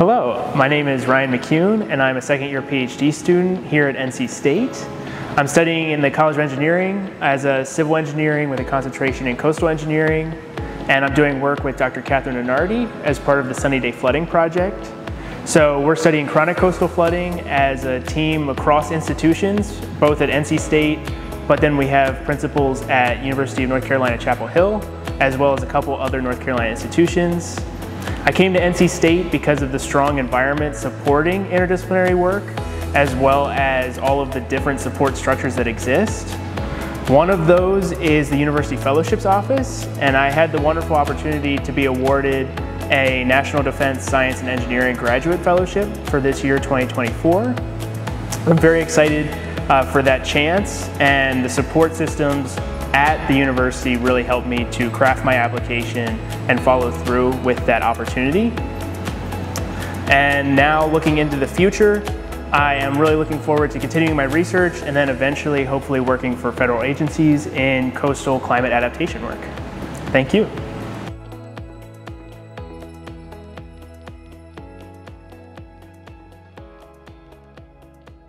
Hello, my name is Ryan McCune and I'm a second year PhD student here at NC State. I'm studying in the College of Engineering as a civil engineering with a concentration in coastal engineering and I'm doing work with Dr. Katherine Anarde as part of the Sunny Day Flooding Project. So we're studying chronic coastal flooding as a team across institutions, both at NC State, but then we have principals at University of North Carolina Chapel Hill, as well as a couple other North Carolina institutions. I came to NC State because of the strong environment supporting interdisciplinary work, as well as all of the different support structures that exist. One of those is the University Fellowships Office, and I had the wonderful opportunity to be awarded a National Defense Science and Engineering Graduate Fellowship for this year 2024. I'm very excited uh, for that chance and the support systems at the university really helped me to craft my application and follow through with that opportunity. And now looking into the future, I am really looking forward to continuing my research and then eventually hopefully working for federal agencies in coastal climate adaptation work. Thank you.